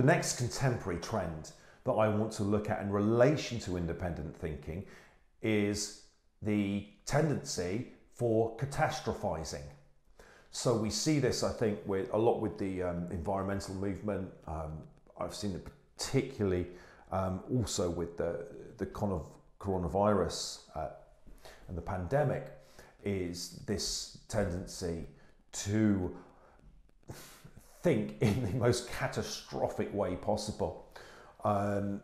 The next contemporary trend that I want to look at in relation to independent thinking is the tendency for catastrophizing. So we see this, I think, with a lot with the um, environmental movement. Um, I've seen it particularly um, also with the the kind of coronavirus uh, and the pandemic. Is this tendency to think in the most catastrophic way possible? Um,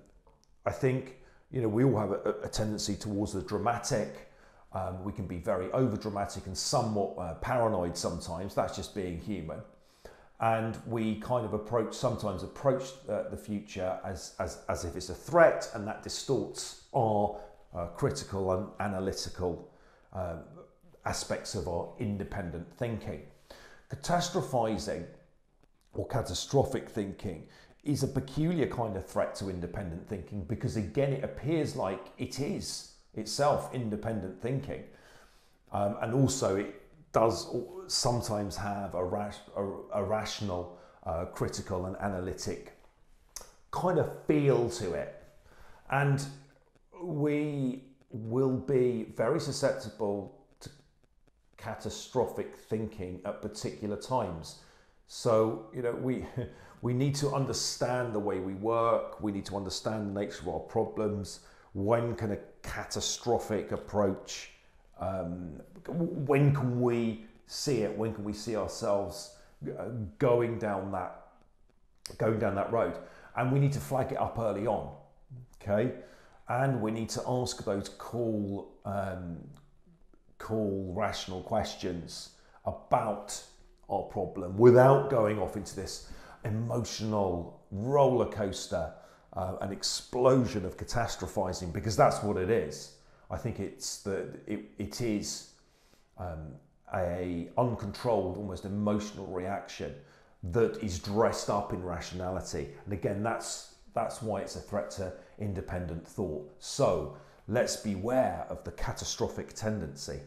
I think you know we all have a, a tendency towards the dramatic. Um, we can be very over dramatic and somewhat uh, paranoid sometimes. That's just being human. And we kind of approach, sometimes approach uh, the future as, as, as if it's a threat, and that distorts our uh, critical and analytical um, aspects of our independent thinking. Catastrophizing or catastrophic thinking is a peculiar kind of threat to independent thinking because, again, it appears like it is itself independent thinking. Um, and also, it does sometimes have a, a, a rational, uh, critical, and analytic kind of feel to it. And we will be very susceptible to catastrophic thinking at particular times. So, you know, we, we need to understand the way we work, we need to understand the nature of our problems. When can a catastrophic approach, um, when can we see it? When can we see ourselves uh, going down that going down that road? And we need to flag it up early on, okay? And we need to ask those cool, um, cool, rational questions about our problem without going off into this emotional roller coaster, uh, an explosion of catastrophizing, because that's what it is. I think it's the it, it is um, a uncontrolled, almost emotional reaction that is dressed up in rationality. And again, that's that's why it's a threat to independent thought. So let's beware of the catastrophic tendency.